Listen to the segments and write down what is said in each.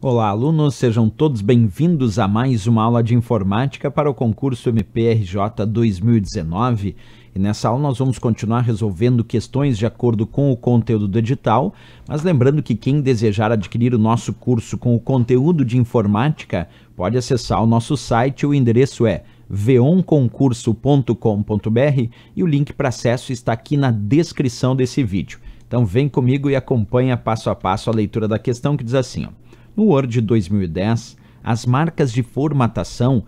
Olá, alunos, sejam todos bem-vindos a mais uma aula de informática para o concurso MPRJ 2019. E nessa aula nós vamos continuar resolvendo questões de acordo com o conteúdo do edital, mas lembrando que quem desejar adquirir o nosso curso com o conteúdo de informática pode acessar o nosso site, o endereço é veonconcurso.com.br e o link para acesso está aqui na descrição desse vídeo. Então vem comigo e acompanha passo a passo a leitura da questão que diz assim, ó. No Word 2010, as marcas de formatação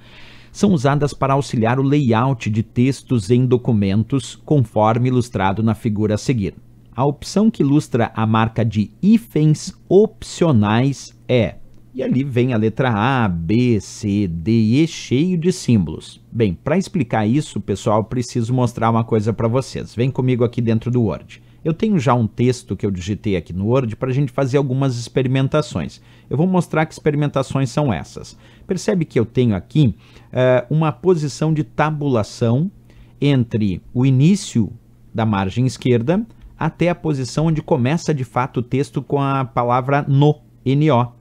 são usadas para auxiliar o layout de textos em documentos, conforme ilustrado na figura a seguir. A opção que ilustra a marca de hífens opcionais é, e ali vem a letra A, B, C, D e cheio de símbolos. Bem, para explicar isso, pessoal, preciso mostrar uma coisa para vocês. Vem comigo aqui dentro do Word. Eu tenho já um texto que eu digitei aqui no Word para a gente fazer algumas experimentações. Eu vou mostrar que experimentações são essas. Percebe que eu tenho aqui uh, uma posição de tabulação entre o início da margem esquerda até a posição onde começa de fato o texto com a palavra no, NO.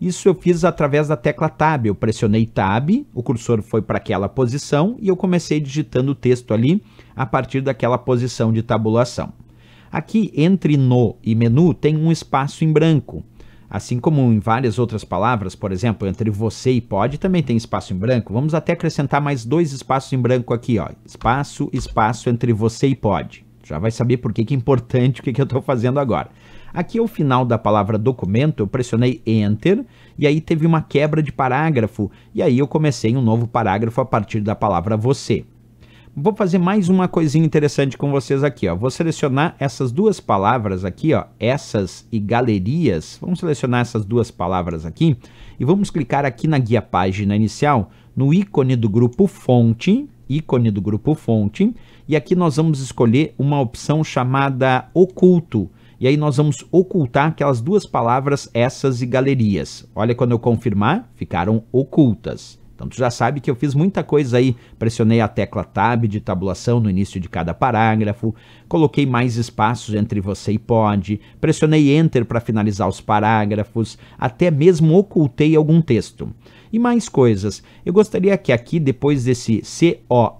Isso eu fiz através da tecla Tab. Eu pressionei Tab, o cursor foi para aquela posição e eu comecei digitando o texto ali a partir daquela posição de tabulação. Aqui entre no e menu tem um espaço em branco. Assim como em várias outras palavras, por exemplo, entre você e pode também tem espaço em branco. Vamos até acrescentar mais dois espaços em branco aqui, ó. Espaço, espaço entre você e pode. Já vai saber por que, que é importante o que, que eu estou fazendo agora. Aqui ao final da palavra documento, eu pressionei Enter e aí teve uma quebra de parágrafo e aí eu comecei um novo parágrafo a partir da palavra você. Vou fazer mais uma coisinha interessante com vocês aqui, ó. Vou selecionar essas duas palavras aqui, ó, essas e galerias. Vamos selecionar essas duas palavras aqui e vamos clicar aqui na guia página inicial, no ícone do grupo fonte, ícone do grupo fonte, e aqui nós vamos escolher uma opção chamada oculto. E aí nós vamos ocultar aquelas duas palavras essas e galerias. Olha quando eu confirmar, ficaram ocultas. Então tu já sabe que eu fiz muita coisa aí, pressionei a tecla Tab de tabulação no início de cada parágrafo, coloquei mais espaços entre você e pode, pressionei Enter para finalizar os parágrafos, até mesmo ocultei algum texto. E mais coisas. Eu gostaria que aqui, depois desse COR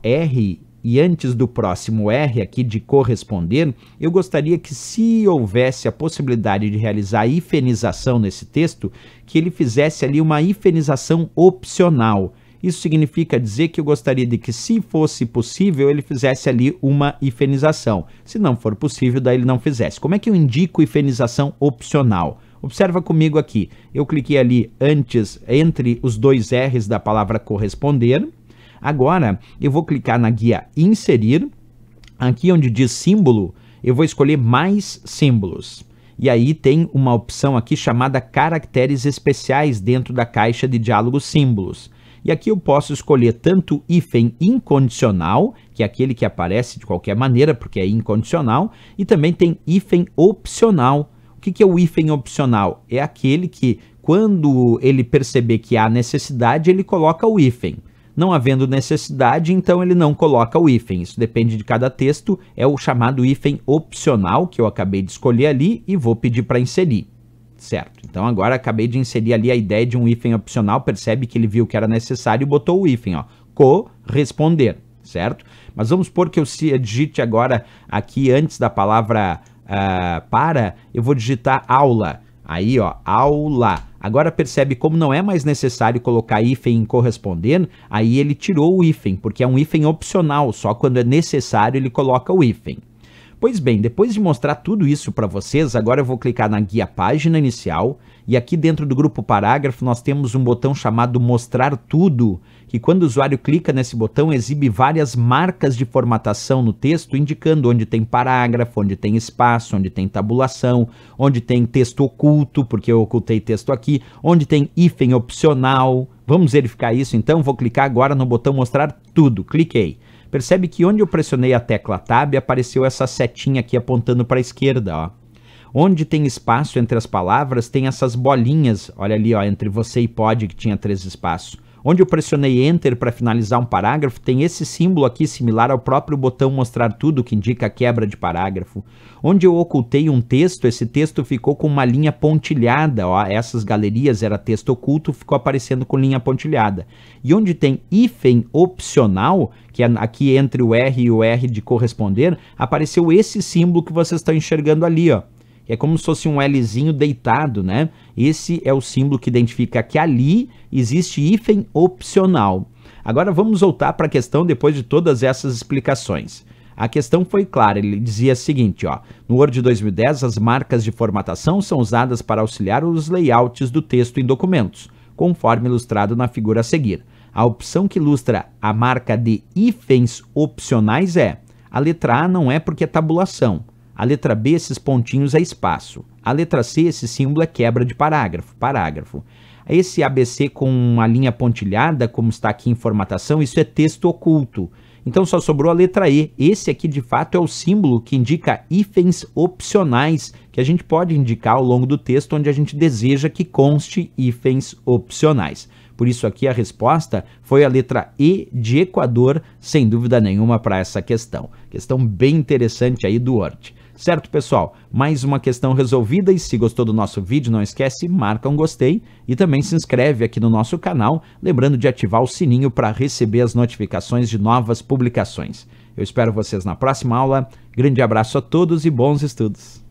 e antes do próximo R aqui de corresponder, eu gostaria que se houvesse a possibilidade de realizar a hifenização nesse texto, que ele fizesse ali uma hifenização opcional. Isso significa dizer que eu gostaria de que, se fosse possível, ele fizesse ali uma hifenização. Se não for possível, daí ele não fizesse. Como é que eu indico hifenização opcional? Observa comigo aqui. Eu cliquei ali antes, entre os dois R's da palavra corresponder, Agora, eu vou clicar na guia Inserir. Aqui onde diz símbolo, eu vou escolher mais símbolos. E aí tem uma opção aqui chamada caracteres especiais dentro da caixa de diálogo símbolos. E aqui eu posso escolher tanto hífen incondicional, que é aquele que aparece de qualquer maneira, porque é incondicional, e também tem hífen opcional. O que, é o hífen opcional? É aquele que, quando ele perceber que há necessidade, ele coloca o hífen. Não havendo necessidade, então ele não coloca o hífen. Isso depende de cada texto, é o chamado hífen opcional que eu acabei de escolher ali e vou pedir para inserir. Certo. Então agora acabei de inserir ali a ideia de um hífen opcional, percebe que ele viu que era necessário e botou o hífen, ó, corresponder, certo? Mas vamos supor que eu digite agora aqui antes da palavra uh, para, eu vou digitar aula. Aí, ó, aula. Agora percebe como não é mais necessário colocar hífen em corresponder, aí ele tirou o hífen, porque é um hífen opcional, só quando é necessário ele coloca o hífen. Pois bem, depois de mostrar tudo isso para vocês, agora eu vou clicar na guia página inicial e aqui dentro do grupo parágrafo nós temos um botão chamado mostrar tudo, que quando o usuário clica nesse botão exibe várias marcas de formatação no texto, indicando onde tem parágrafo, onde tem espaço, onde tem tabulação, onde tem texto oculto, porque eu ocultei texto aqui, onde tem hífen opcional. Vamos verificar isso então? Vou clicar agora no botão mostrar tudo. Cliquei. Percebe que onde eu pressionei a tecla Tab, apareceu essa setinha aqui apontando para a esquerda, ó. Onde tem espaço entre as palavras, tem essas bolinhas, olha ali, ó, entre você e pode, que tinha três espaços. Onde eu pressionei Enter para finalizar um parágrafo, tem esse símbolo aqui similar ao próprio botão mostrar tudo, que indica a quebra de parágrafo. Onde eu ocultei um texto, esse texto ficou com uma linha pontilhada, ó, essas galerias era texto oculto, ficou aparecendo com linha pontilhada. E onde tem hífen opcional, que é aqui entre o R e o R de corresponder, apareceu esse símbolo que vocês estão enxergando ali, ó é como se fosse um Lzinho deitado, né? Esse é o símbolo que identifica que ali existe hífen opcional. Agora vamos voltar para a questão depois de todas essas explicações. A questão foi clara, ele dizia o seguinte, ó, no Word 2010 as marcas de formatação são usadas para auxiliar os layouts do texto em documentos, conforme ilustrado na figura a seguir. A opção que ilustra a marca de hífens opcionais é, a letra A não é porque é tabulação, a letra B, esses pontinhos é espaço. A letra C, esse símbolo é quebra de parágrafo. Parágrafo. Esse ABC com uma linha pontilhada, como está aqui em formatação, isso é texto oculto. Então só sobrou a letra E. Esse aqui de fato é o símbolo que indica hífens opcionais, que a gente pode indicar ao longo do texto onde a gente deseja que conste hífens opcionais. Por isso aqui a resposta foi a letra E de Equador, sem dúvida nenhuma para essa questão. Questão bem interessante aí do Word. Certo, pessoal? Mais uma questão resolvida e se gostou do nosso vídeo, não esquece, marca um gostei e também se inscreve aqui no nosso canal, lembrando de ativar o sininho para receber as notificações de novas publicações. Eu espero vocês na próxima aula. Grande abraço a todos e bons estudos!